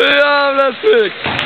Jävla snyggt!